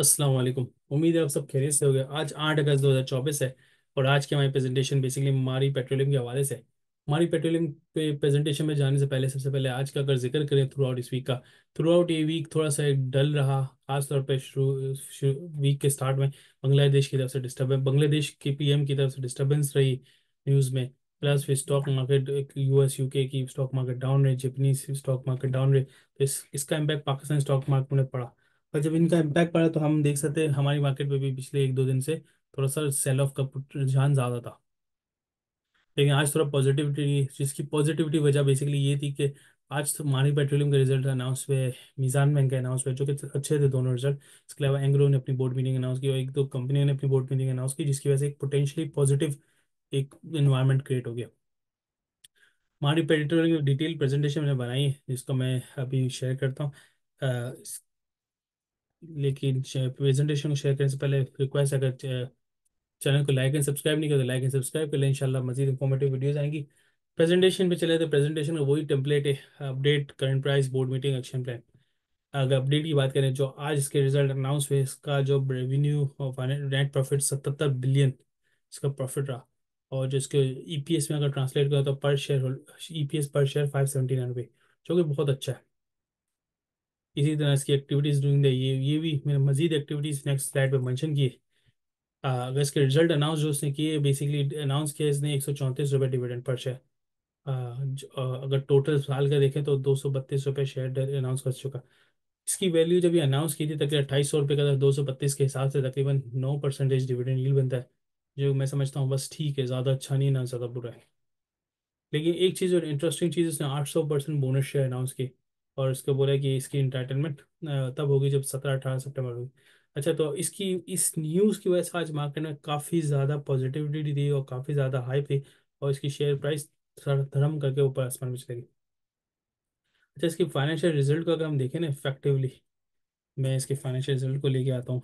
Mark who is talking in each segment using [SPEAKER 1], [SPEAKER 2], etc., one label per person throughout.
[SPEAKER 1] अस्सलाम वालेकुम। उम्मीद है आप सब खैरियत से हो गए आज आठ अगस्त 2024 है और आज की हमारी प्रेजेंटेशन बेसिकली मारी पेट्रोलियम के हवाले से। मारी पेट्रोलियम पे प्रेजेंटेशन में जाने से पहले, सबसे पहले आज का अगर ज़िक्र करें थ्रू आउट इस वीक का थ्रू आउट ये वीक थोड़ा सा डल रहा, खासतौर पर शुरू वीक के स्टार्ट में बांग्लादेश की तरफ़ से डिस्टर्ब बांग्लादेश के पीएम की तरफ़ से डिस्टर्बेंस रही न्यूज़ में। प्लस फिर स्टॉक मार्केट यूएस यूके की स्टॉक मार्केट डाउन रही जापानीज स्टॉक मार्केट डाउन रही। तो इस, इसका इम्पैक्ट पाकिस्तान स्टॉक मार्केट में पड़ा। और जब इनका इम्पैक्ट पड़ा तो हम देख सकते हैं, हमारी मार्केट में भी पिछले एक दो दिन से थोड़ा सा सेल ऑफ़ का रुझान ज़्यादा था। लेकिन आज थोड़ा पॉजिटिविटी जिसकी पॉजिटिविटी वजह बेसिकली ये थी कि आज तो मानी पेट्रोलियम के रिज़ल्ट अनाउंस हुए मीज़ान बैंक के अनाउंस हुए जो कि अच्छे थे दोनों रिज़ल्ट इसके अलावा एंग्रो ने अपनी बोर्ड मीटिंग अनाउंस की और एक दो कंपनियों ने अपनी बोर्ड मीटिंग अनाउंस की, जिसकी वजह से एक पोटेंशियली पॉजिटिव एक इन्वायरमेंट क्रिएट हो गया। हमारी पेट्रोलियम की डिटेल प्रेजेंटेशन मैंने बनाई है, जिसको मैं अभी शेयर करता हूँ। लेकिन प्रेजेंटेशन को शेयर करने से पहले रिक्वेस्ट अगर चैनल को लाइक एंड सब्सक्राइब नहीं करते लाइक एंड सब्सक्राइब कर लें, इंशाल्लाह मजीद इंफॉर्मेटिव वीडियोस आएँगी। प्रेजेंटेशन पे चले तो प्रेजेंटेशन का वही टेम्पलेट है update current price board meeting action plan अगर अपडेट की बात करें, जो आज इसके रिज़ल्ट अनाउंस हुए, इसका जो रेवेन्यू और नेट प्रॉफिट सतहत्तर बिलियन इसका प्रॉफिट रहा। और जो इसके ईपीएस में अगर ट्रांसलेट करें तो per share EPS per share five seventy nine रुपये जो कि बहुत अच्छा है। इसी तरह इसकी एक्टिविटीज़ डूइंग द ये ये भी मैंने मजीद एक्टिविटीज़ नेक्स्ट स्लाइड पे मेंशन किए। अगर इसके रिज़ल्ट अनाउंस जो उसने किए बेसिकली अनाउंस किया इसने एक सौ चौंतीस रुपये डिविडेंड पर शेयर अगर टोटल साल का देखें तो दो सौ बत्तीस रुपये शेयर अनाउंस कर चुका। इसकी वैल्यू जब ये अनाउंस की थी, तकरीबन अट्ठाईस सौ रुपये का दो सौ बत्तीस के हिसाब से तकरीबन नौ परसेंटेज डिविडेंड यील्ड बनता है, जो मैं समझता हूँ बस ठीक है, ज़्यादा अच्छा नहीं ना ज़्यादा बुरा है। लेकिन एक चीज़ और इंटरेस्टिंग चीज़ उसने आठ सौ परसेंट बोनस शेयर अनाउंस की और इसको बोला कि इसकी इंटरटेनमेंट तब होगी जब सत्रह अठारह सितंबर होगी। अच्छा तो इसकी, इस न्यूज़ की वजह से आज मार्केट में काफ़ी ज़्यादा पॉजिटिविटी थी और काफ़ी ज़्यादा हाइप थी और इसकी शेयर प्राइस धर्म करके ऊपर आसमान में चलेगी अच्छा इसकी फाइनेंशियल रिज़ल्ट को अगर हम देखें ना इफेक्टिवली मैं इसके फाइनेंशियल रिज़ल्ट को लेके आता हूँ।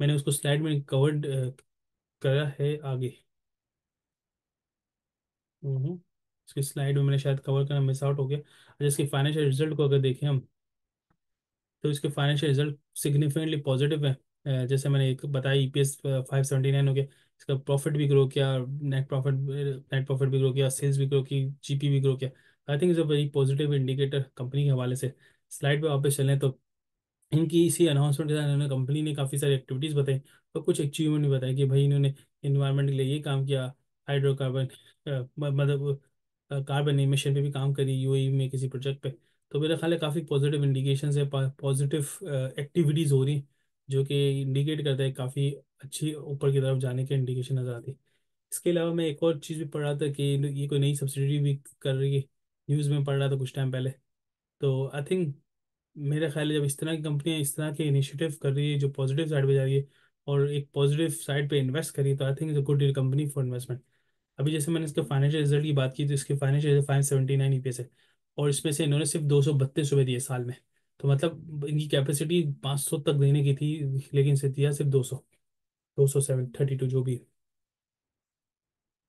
[SPEAKER 1] मैंने उसको स्लाइड में कवर्ड करा है आगे। इसकी स्लाइड में मैंने शायद कवर करना मिस आउट हो गया। अच्छा इसकी फाइनेंशियल रिज़ल्ट को अगर देखें हम तो इसके फाइनेंशियल रिज़ल्ट सिग्निफिकेंटली पॉजिटिव है। जैसे मैंने एक बताया ईपीएस फाइव सेवेंटी नाइन हो गया। इसका प्रॉफिट भी ग्रो किया नेट प्रॉफिट नेट प्रॉफिट भी ग्रो किया सेल्स भी ग्रो की जीपी भी ग्रो किया। I think is a very positive indicator company के हवाले से। स्लाइड पे वापस चलें तो इनकी इसी अनाउंसमेंट के साथ इन्होंने कंपनी ने काफ़ी सारी एक्टिविटीज़ बताई और कुछ अचीवमेंट भी बताया कि भाई इन्होंने इन्वायरमेंट के लिए ये काम किया हाइड्रोकार्बन मतलब कार्बन इमिशन पे भी काम करी यूएई में, किसी प्रोजेक्ट पे। तो मेरा ख्याल है काफ़ी पॉजिटिव इंडिकेशन है पॉजिटिव एक्टिविटीज़ हो रही जो कि इंडिकेट करता है काफ़ी अच्छी ऊपर की तरफ़ जाने के इंडिकेशन नज़र आती है। इसके अलावा मैं एक और चीज़ भी पढ़ रहा था कि ये कोई नई सब्सिडी भी कर रही है न्यूज़ में पढ़ रहा था कुछ टाइम पहले। तो आई थिंक मेरा ख्याल है जब इस तरह की कंपनियाँ इस तरह के इनिशिएटिव कर रही है, जो पॉजिटिव साइड पे जा रही है, और एक पॉजिटिव साइड पे इन्वेस्ट करी तो I think is a good company for investment अभी जैसे मैंने इसके फाइनेंशियल रिज़ल्ट की बात की तो इसके financial result five seventy nine EPS है। और इसमें से इन्होंने सिर्फ़ दो सौ बत्तीस रुपये दिए साल में। तो मतलब इनकी कैपेसिटी पाँच सौ तक देने की थी, लेकिन इसे दिया सिर्फ़ दो सौ। दो सौ सेवन, थर्टी टू जो भी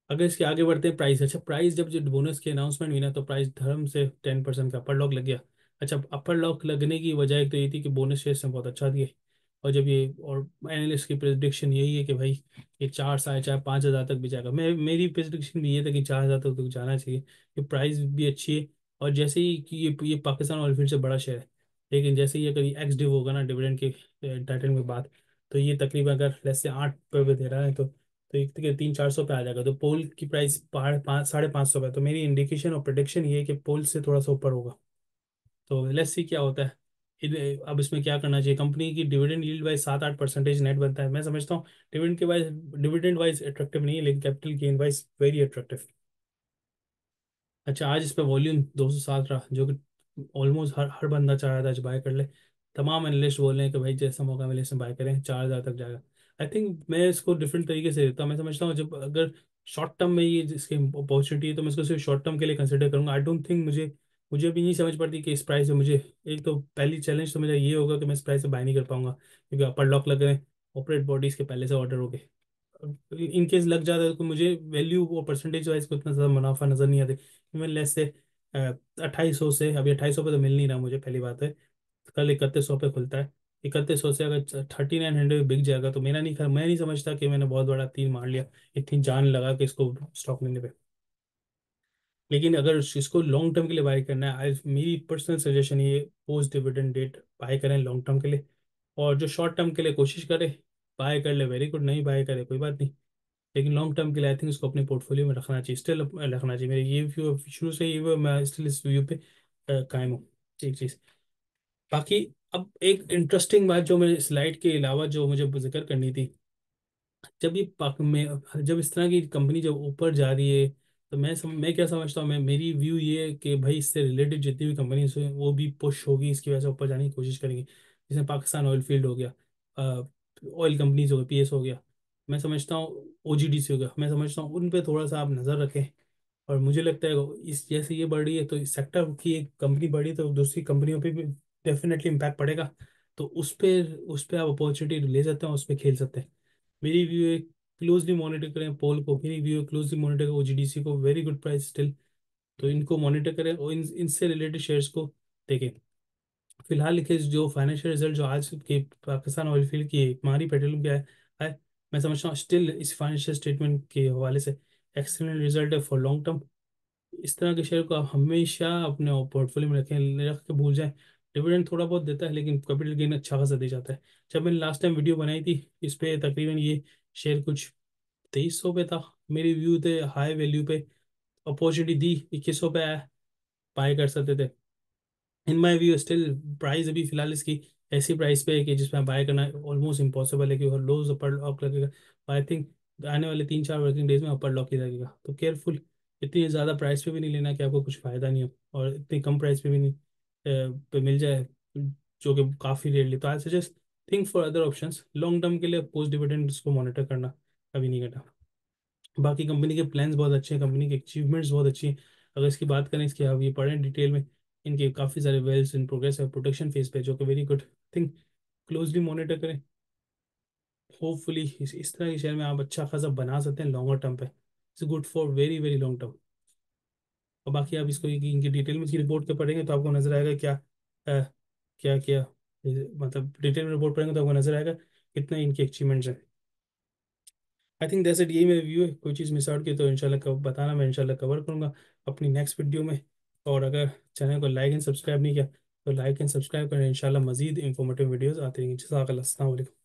[SPEAKER 1] अगर इसके आगे बढ़ते हैं प्राइस अच्छा प्राइस जब जो बोनस की अनाउंसमेंट हुई ना तो प्राइस धर्म से टेन परसेंट का अपर लॉक लग गया। अच्छा अपर लॉक लगने की वजह एक तो ये थी कि बोनस शेयर ने बहुत अच्छा दिए। और जब ये, और एनालिस्ट की प्रेडिक्शन यही है कि भाई ये चार साढ़े चार, पाँच हज़ार तक भी जाएगा। मैं, मेरी प्रेडिक्शन भी ये था कि चार हज़ार तक तो जाना चाहिए, कि प्राइस भी अच्छी है। और जैसे ही कि ये ये पाकिस्तान ऑयल फ़ील्ड से बड़ा शेयर है। लेकिन जैसे ही अगर ये एक्स डिव होगा ना डिविडेंड के टाइटल में बात तो ये तकरीबन अगर लेस से आठ रुपये पे दे रहा है तो तो एक तक तीन चार सौ पे आ जाएगा। तो पोल की प्राइस पहाड़, पाँच, साढ़े पाँच सौ पे तो मेरी इंडिकेशन और प्रोडिक्शन ये है कि पोल से थोड़ा सा ऊपर होगा। तो लेट्स सी क्या होता है। अब इसमें क्या करना चाहिए? कंपनी की डिविडेंड यील्ड वाइज सात आठ परसेंटेज नेट बनता है। मैं समझता हूँ डिविडेंड के वाइज डिविडेंड वाइज अट्रैक्टिव नहीं है, लेकिन capital gain wise very attractive अच्छा आज इस पर वॉल्यूम दो सौ सात रहा, जो कि ऑलमोस्ट हर हर बंदा चाह रहा था आज बाय कर ले। तमाम एनालिस्ट बोल रहे हैं कि भाई जैसा मौका मिले इसमें बाय करें, चार हज़ार तक जाएगा। आई थिंक मैं इसको डिफरेंट तरीके से देता हूँ। मैं समझता हूँ, जब अगर शॉर्ट टर्म में ये इसकी अपॉर्चुनिटी है तो मैं इसको सिर्फ़ शॉर्ट टर्म के लिए कंसिडर करूँगा। आई डोंट थिंक मुझे मुझे भी नहीं समझ पड़ती कि इस प्राइस में मुझे, एक तो पहली चैलेंज तो मेरा ये होगा कि मैं इस प्राइस से बाय नहीं कर पाऊँगा, क्योंकि अपर लॉक लग रहे हैं ऑपरेट बॉडीज के पहले से ऑर्डर हो गए। इन केस लग जाता है तो मुझे वैल्यू और परसेंटेज वाइज को इतना ज़्यादा मुनाफा नज़र नहीं आते मैं लेस से अट्ठाईस सौ से अभी अट्ठाईस सौ पे तो मिल नहीं रहा मुझे, पहली बात है। कल इकतीस सौ पे खुलता है। इकतीस सौ से अगर थर्टी नाइन हंड्रेड बिक जाएगा तो मेरा नहीं मैं नहीं समझता कि मैंने बहुत बड़ा तीन मार लिया, इतनी जान लगा के इसको स्टॉक लेने पे। लेकिन अगर इसको लॉन्ग टर्म के लिए बाय करना है आई मेरी पर्सनल सजेशन ये पोस्ट डिविडेंड डेट बाय करें लॉन्ग टर्म के लिए। और जो शॉर्ट टर्म के लिए कोशिश करे बाय कर ले। वेरी गुड नहीं बाय करे, कोई बात नहीं। लेकिन लॉन्ग टर्म के लिए आई थिंक इसको अपने पोर्टफोलियो में रखना चाहिए। स्टिल रखना चाहिए। मेरे ये व्यू शुरू से ये मैं स्टिल इस व्यू पे कायम हूँ। एक चीज़। बाकी अब एक इंटरेस्टिंग बात जो मेरे स्लाइड के अलावा जो मुझे ज़िक्र करनी थी। जब ये में, जब इस तरह की कंपनी जब ऊपर जा रही है तो मैं सम, मैं क्या समझता हूँ मैं मेरी व्यू ये है कि भाई इससे रिलेटेड जितनी भी कंपनी है वो भी पुश होगी इसकी वजह से ऊपर जाने की कोशिश करेंगी। जैसे पाकिस्तान ऑयल फ़ील्ड हो गया ऑयल कंपनीज़ हो गया पीएस हो गया। मैं समझता हूँ ओजीडीसी हो गया। मैं समझता हूँ उन पर थोड़ा सा आप नज़र रखें और मुझे लगता है इस जैसे ये बढ़ रही है तो इस सेक्टर की एक कंपनी बढ़ी तो दूसरी कंपनियों पे भी डेफिनेटली इम्पैक्ट पड़ेगा। तो उस पर उस पर आप अपॉर्चुनिटी ले सकते हैं उस पर खेल सकते हैं। मेरी व्यू है क्लोजली मॉनिटर करें पोल को मेरी व्यू क्लोजली मॉनिटर करें ओजीडीसी को वेरी गुड प्राइस स्टिल तो इनको मॉनिटर करें और इन, इनसे रिलेटेड शेयर्स को देखें। फ़िलहाल लिखे जो फाइनेंशियल रिज़ल्ट जो आज के पाकिस्तान ऑयल फ़ील्ड की हमारी पेट्रोलियम क्या है मैं समझता हूँ स्टिल इस फाइनेंशियल स्टेटमेंट के हवाले से एक्सेलेंट रिज़ल्ट है फॉर लॉन्ग टर्म इस तरह के शेयर को आप हमेशा अपने पोर्टफोलियो में रखें, रख के भूल जाएँ। डिविडेंड थोड़ा बहुत देता है, लेकिन कैपिटल गेन अच्छा खासा दे जाता है। जब मैंने लास्ट टाइम वीडियो बनाई थी, इस पर तकरीबन ये शेयर कुछ तेईस सौ पे था। मेरी व्यू थे हाई वैल्यू पे। अपॉर्चुनिटी दी, इक्कीस सौ पे आया। बाय कर सकते थे। In my view still price अभी फ़िलहाल इसकी ऐसी प्राइस पे है कि जिसमें बाय करना ऑलमोस्ट इम्पॉसिबल है कि और लोज अपर लॉक लगेगा। आई थिंक आने वाले तीन चार वर्किंग डेज़ में अपर लॉक ही लगेगा। तो केयरफुल इतनी ज़्यादा प्राइस पे भी नहीं लेना कि आपको कुछ फ़ायदा नहीं हो और इतनी कम प्राइस पे भी नहीं पे मिल जाए, जो कि काफ़ी रेयरली तो I suggest think for other options long term के लिए पोस्ट डिविडेंड को मॉनिटर करना कभी नहीं करना बाकी कंपनी के प्लान्स बहुत अच्छे हैं कंपनी के अचीवमेंट्स बहुत अच्छी हैं। अगर इसकी बात करें इसके अब ये पढ़ें डिटेल में इनके काफ़ी सारे वेल्स इन प्रोग्रेस है प्रोटेक्शन फ़ेज़ पे जो कि very good think closely monitor करें। होपफुली इस, इस तरह के शेयर में आप अच्छा खासा बना सकते हैं लॉन्गर टर्म पे। It's good for very very long term और बाकी आप इसको इनकी डिटेल में इसकी रिपोर्ट के पढ़ेंगे तो आपको नज़र आएगा क्या अ, क्या क्या मतलब डिटेल में रिपोर्ट पढ़ेंगे तो आपको नज़र आएगा कितने इनके अचीवमेंट्स हैं। आई थिंक दैट्स इट यही मेरा व्यू है। कोई चीज़ मिस आउट की तो इंशाल्लाह कब, बताना, मैं इंशाल्लाह कवर करूँगा अपनी नेक्स्ट वीडियो में। और अगर चैनल को लाइक एंड सब्सक्राइब नहीं किया तो लाइक एंड सब्सक्राइब करें। इंशाल्लाह मजीद इंफॉर्मेटिव वीडियोस आते रहेंगे। वालेकुम